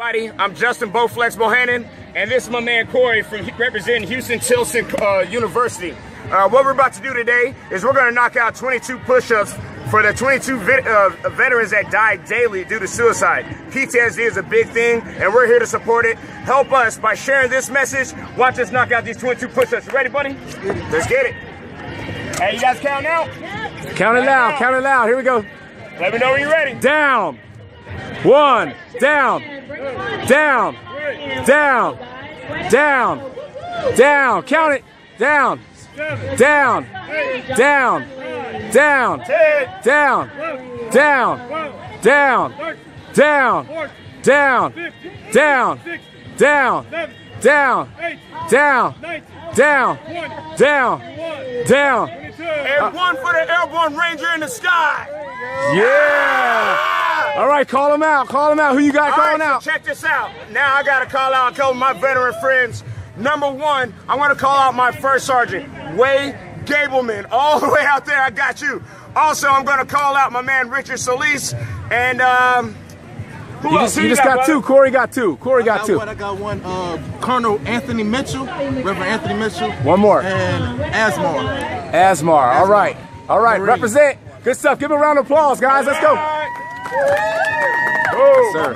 Everybody, I'm Justin BoFlex Bohannon, and this is my man Corey from representing Houston Tilson uh, University. Uh, what we're about to do today is we're going to knock out 22 push-ups for the 22 vet, uh, veterans that die daily due to suicide. PTSD is a big thing, and we're here to support it. Help us by sharing this message. Watch us knock out these 22 push-ups. You ready, buddy? Let's get it. Hey, you guys count out? Count it loud, count it loud. Here we go. Let me know when you're ready. Down. One. Down. Down. Down. Down. Down. Count it. Down. Down. Down. Down. Down. Down. Down. Down. Down. Down. Down. Down. Down. Down. Down. Down. and one for the airborne ranger in the sky. Yeah. All right, call them out. Call them out. Who you got All calling right, so out? check this out. Now I gotta call out a couple of my veteran friends. Number one, I want to call out my first sergeant, Way Gableman, all the way out there. I got you. Also, I'm gonna call out my man Richard Solis and um. Who You else? just, you just got brother? two. Corey got two. Corey got got two. one. I got one. Uh, Colonel Anthony Mitchell, Reverend Anthony Mitchell. One more. And Asmar. Asmar. All right. All right. Marine. Represent. Good stuff. Give him a round of applause, guys. Let's go. Tá yes, sir.